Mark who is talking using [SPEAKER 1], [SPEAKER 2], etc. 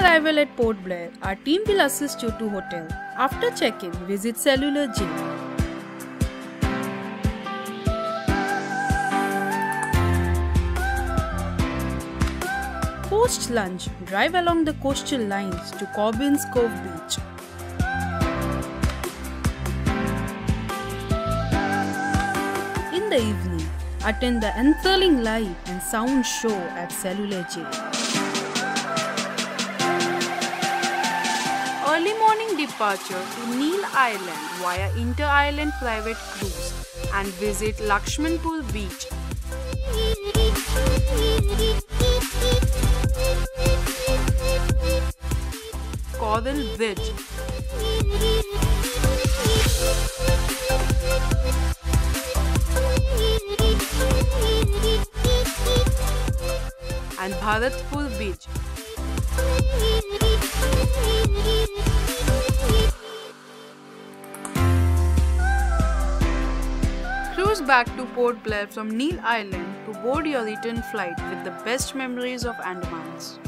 [SPEAKER 1] arrival at Port Blair, our team will assist you to hotel. After check-in, visit Cellular Jail. Post lunch, drive along the coastal lines to Corbyn's Cove Beach. In the evening, attend the enthralling light and sound show at Cellular Jail. Departure to Neil Island via Inter Island Private Cruise and visit Lakshmanpur Beach. Coral Bridge. and Bharatpur Beach. Back to Port Blair from Neil Island to board your return flight with the best memories of Andamans.